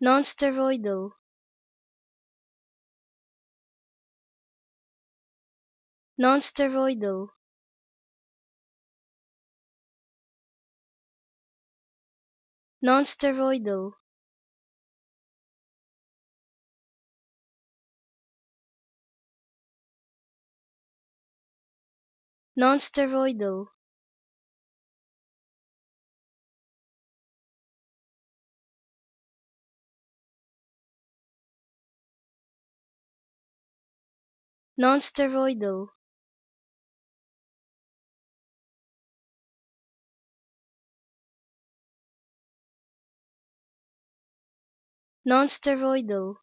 nonsteroidal. Nonsteroidal. Nonsteroidal. Nonsteroidal nonsteroidal. Nonsteroidal